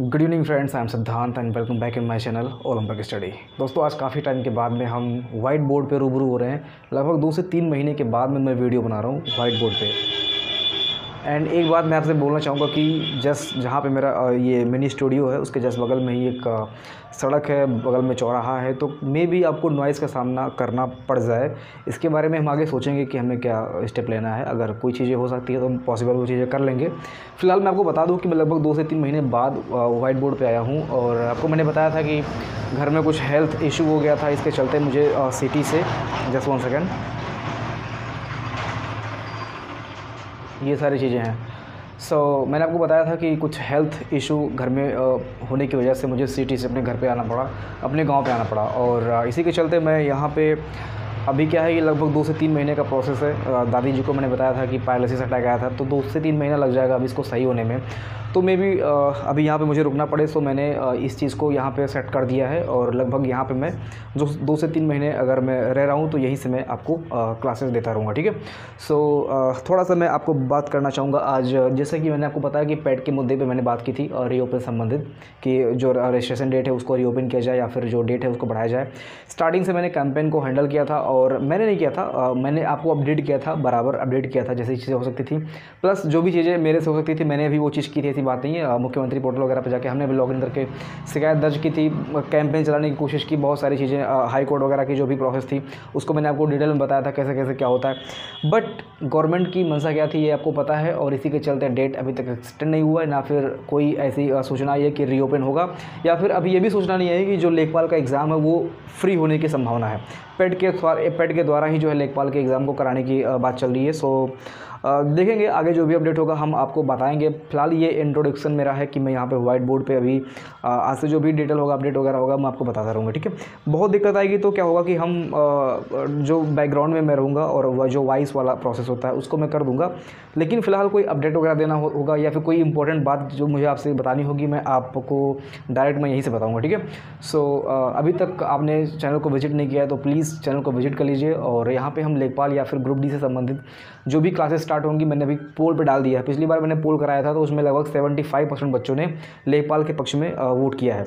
Good evening friends I am Siddhant and welcome back in my channel Olympic study दोस्तों, आज काफ़ी time के बाद में हम व्हाइट बोर्ड पे रूबरू हो रहे हैं। लगभग दो से तीन महीने के बाद में मैं वीडियो बना रहा हूँ व्हाइट बोर्ड पे। एंड एक बात मैं आपसे बोलना चाहूँगा कि जस्ट जहाँ पे मेरा ये मिनी स्टूडियो है, उसके जस्ट बगल में ही एक सड़क है, बगल में चौराहा है तो मे भी आपको नॉइज़ का सामना करना पड़ जाए। इसके बारे में हम आगे सोचेंगे कि हमें क्या स्टेप लेना है। अगर कोई चीज़ें हो सकती है तो हम पॉसिबल वो चीज़ें कर लेंगे। फ़िलहाल मैं आपको बता दूँ कि मैं लगभग दो से तीन महीने बाद वाइट बोर्ड पर आया हूँ और आपको मैंने बताया था कि घर में कुछ हेल्थ इशू हो गया था, इसके चलते मुझे सिटी से जस्ट वन सेकेंड ये सारी चीज़ें हैं। सो so, मैंने आपको बताया था कि कुछ हेल्थ इशू घर में होने की वजह से मुझे सिटी से अपने घर पे आना पड़ा अपने गाँव पे आना पड़ा। और इसी के चलते मैं यहाँ पे अभी क्या है ये लगभग दो से तीन महीने का प्रोसेस है। दादी जी को मैंने बताया था कि पैरालिसिस अटैक आया था तो दो से तीन महीना लग जाएगा अभी इसको सही होने में। तो मे भी अभी यहाँ पे मुझे रुकना पड़े सो मैंने इस चीज़ को यहाँ पे सेट कर दिया है और लगभग यहाँ पे मैं जो दो से तीन महीने अगर मैं रह रहा हूँ तो यहीं से मैं आपको क्लासेस देता रहूँगा, ठीक है? सो थोड़ा सा मैं आपको बात करना चाहूँगा आज। जैसे कि मैंने आपको बताया कि पेट के मुद्दे पर मैंने बात की थी रीओपन संबंधित, कि जो रजिस्ट्रेशन डेट है उसको रीओपन किया जाए या फिर जो डेट है उसको बढ़ाया जाए। स्टार्टिंग से मैंने कैंपेन को हैंडल किया था और मैंने नहीं किया था मैंने आपको अपडेट किया था, बराबर अपडेट किया था, जैसी चीज़ें हो सकती थी। प्लस जो भी चीज़ें मेरे से हो सकती थी, मैंने भी वो चीज़ की थी ऐसी बात नहीं है मुख्यमंत्री पोर्टल वगैरह पर जाके हमने भी लॉगिन करके शिकायत दर्ज की थी। कैंपेन चलाने की कोशिश की, बहुत सारी चीज़ें हाई कोर्ट वगैरह की जो भी प्रोसेस थी, उसको मैंने आपको डिटेल में बताया था कैसे कैसे क्या होता है। बट गवर्नमेंट की मंशा क्या थी ये आपको पता है और इसी के चलते डेट अभी तक एक्सटेंड नहीं हुआ है, ना फिर कोई ऐसी सूचना है कि रीओपन होगा, या फिर अभी ये भी सूचना नहीं आई कि जो लेखपाल का एग्ज़ाम है वो फ्री होने की संभावना है। पेड के पेड के द्वारा ही जो है लेखपाल के एग्ज़ाम को कराने की बात चल रही है। सो देखेंगे आगे जो भी अपडेट होगा, हम आपको बताएँगे। फ़िलहाल ये इंट्रोडक्शन मेरा है कि मैं यहाँ पे वाइट बोर्ड पे अभी आज से जो भी डिटेल होगा अपडेट वगैरह होगा, मैं आपको बताता रहूँगा, ठीक है? बहुत दिक्कत आएगी तो क्या होगा कि हम जो बैकग्राउंड में मैं रहूँगा और जो वॉइस वाला प्रोसेस होता है, उसको मैं कर दूँगा। लेकिन फ़िलहाल कोई अपडेट वगैरह देना होगा या फिर कोई इंपॉर्टेंट बात जो मुझे आपसे बतानी होगी, मैं आपको डायरेक्ट मैं यहीं से बताऊँगा, ठीक है? सो अभी तक आपने चैनल को विज़िट नहीं किया है तो प्लीज़ चैनल को विज़िट कर लीजिए और यहाँ पर हम लेखपाल या फिर ग्रुप डी से संबंधित जो भी क्लासेस स्टार्ट होंगी, मैंने अभी पोल पर डाल दिया है। पिछली बार मैंने पोल कराया था तो उसमें लगभग 75 परसेंट बच्चों ने लेखपाल के पक्ष में वोट किया है।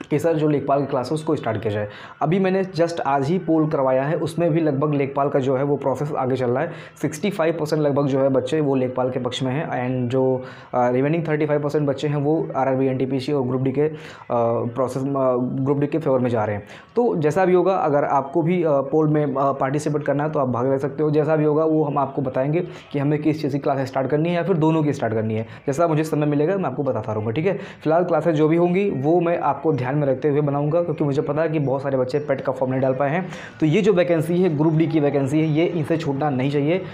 कि सर जो लेखपाल की क्लास है, उसको स्टार्ट किया जाए। अभी मैंने जस्ट आज ही पोल करवाया है, उसमें भी लगभग लेखपाल का जो है, वो प्रोसेस आगे चल रहा है। 65 परसेंट लगभग जो है बच्चे, वो लेखपाल के पक्ष में हैं। एंड जो रिमेनिंग 35 परसेंट बच्चे हैं, वो आर आर और ग्रुप डी के प्रोसेस ग्रुप डी के फेवर में जा रहे हैं। तो जैसा भी होगा, अगर आपको भी पोल में पार्टिसिपेट करना है तो आप भाग ले सकते हो। जैसा भी होगा, वो हम आपको बताएँगे कि हमें किस चीज़ की क्लासेस स्टार्ट करनी है या फिर दोनों की स्टार्ट करनी है। जैसा मुझे समय मिलेगा, मैं आपको बताता रहूँगा, ठीक है? फ़िलहाल क्लासेस जो भी होंगी, वो मैं आपको ध्यान में रखते हुए बनाऊँगा क्योंकि मुझे पता है कि बहुत सारे बच्चे पेट का फॉर्म नहीं डाल पाए हैं। तो ये जो वैकेंसी है ग्रुप डी की वैकेंसी है ये इनसे छूटना नहीं चाहिए।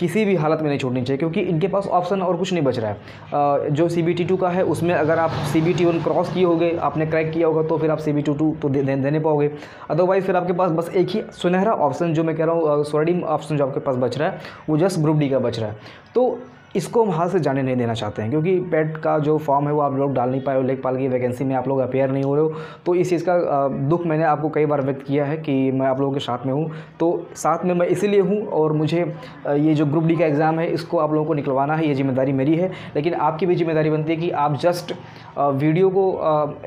किसी भी हालत में नहीं छोड़नी चाहिए क्योंकि इनके पास ऑप्शन और कुछ नहीं बच रहा है। जो सी बी टी टू का है उसमें अगर आप C B T one cross किए होगे आपने क्रैक किया होगा तो फिर आप सी बी टू टू तो दे, दे, देने पाओगे। अदरवाइज़ फिर आपके पास बस एक ही सुनहरा ऑप्शन जो मैं कह रहा हूँ स्वर्णिम ऑप्शन जो आपके पास बच रहा है वो जस्ट ग्रुप डी का बच रहा है। तो इसको हम हाथ से जाने नहीं देना चाहते हैं, क्योंकि पेट का जो फॉर्म है वो आप लोग डाल नहीं पाए हो लेखपाल की वैकेंसी में आप लोग अपेयर नहीं हो रहे हो। तो इस चीज़ का दुख मैंने आपको कई बार व्यक्त किया है कि मैं आप लोगों के साथ में हूँ। तो साथ में मैं इसीलिए हूँ और मुझे ये जो ग्रुप डी का एग्ज़ाम है, इसको आप लोगों को निकलवाना है, ये ज़िम्मेदारी मेरी है। लेकिन आपकी भी ज़िम्मेदारी बनती है कि आप जस्ट वीडियो को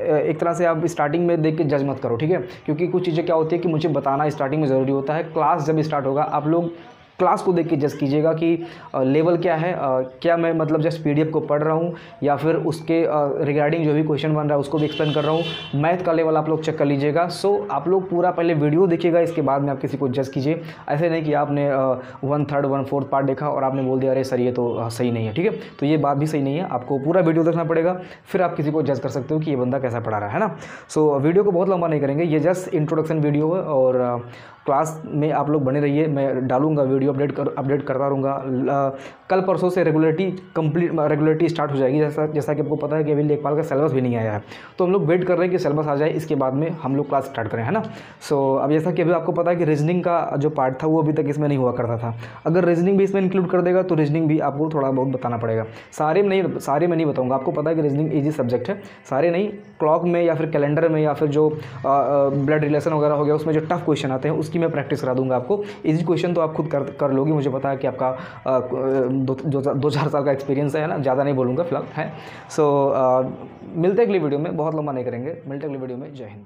एक तरह से आप स्टार्टिंग में देख के जज मत करो, ठीक है? क्योंकि कुछ चीज़ें क्या होती है कि मुझे बताना स्टार्टिंग में ज़रूरी होता है। क्लास जब स्टार्ट होगा, आप लोग क्लास को देख के जज कीजिएगा कि लेवल क्या है क्या मैं मतलब जस्ट पीडीएफ को पढ़ रहा हूँ या फिर उसके रिगार्डिंग जो भी क्वेश्चन बन रहा है उसको भी एक्सप्लेन कर रहा हूँ। मैथ का लेवल आप लोग चेक कर लीजिएगा। सो आप लोग पूरा पहले वीडियो देखिएगा, इसके बाद में आप किसी को जज कीजिए। ऐसे नहीं कि आपने one third one fourth part देखा और आपने बोल दिया, अरे सर, ये तो सही नहीं है। ठीक है? तो ये बात भी सही नहीं है। आपको पूरा वीडियो देखना पड़ेगा। फिर आप किसी को जज कर सकते हो कि ये बंदा कैसा पढ़ा रहा है ना? सो वीडियो को बहुत लंबा नहीं करेंगे। ये जस्ट इंट्रोडक्शन वीडियो है और क्लास में आप लोग बने रहिए। मैं डालूँगा वीडियो, अपडेट कर, अपडेट करता रहूँगा। कल परसों से रेगुलरिटी कंप्लीट रेगुलरिटी स्टार्ट हो जाएगी। जैसा जैसा कि आपको पता है कि अभी लेखपाल का सिलेबस भी नहीं आया है। तो हम लोग वेट कर रहे हैं कि सिलेबस आ जाए। इसके बाद में हम लोग क्लास स्टार्ट करें, है ना? सो अब जैसा कि अभी आपको पता है कि रीजनिंग का जो पार्ट था, वो अभी तक इसमें नहीं हुआ करता था। अगर रीजनिंग भी इसमें इंक्लूड कर देगा तो रीजनिंग भी आपको थोड़ा बहुत बताना पड़ेगा। सारे में नहीं, सारे में नहीं बताऊँगा। आपको पता है कि रीजनिंग ईजी सब्जेक्ट है। सारे नहीं क्लॉक में या फिर कैलेंडर में या फिर जो ब्लड रिलेशन वगैरह हो गया, उसमें जो टफ क्वेश्चन आते हैं उस उसकी मैं प्रैक्टिस करा दूँगा आपको। इजी क्वेश्चन तो आप खुद कर कर लोगे मुझे पता है कि आपका दो, दो चार साल का एक्सपीरियंस है ना? ज़्यादा नहीं बोलूँगा फ़िलहाल है। सो so, मिलते अगली वीडियो में बहुत लंबा नहीं करेंगे। मिलते अगली वीडियो में। जय हिंद।